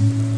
Mm-hmm.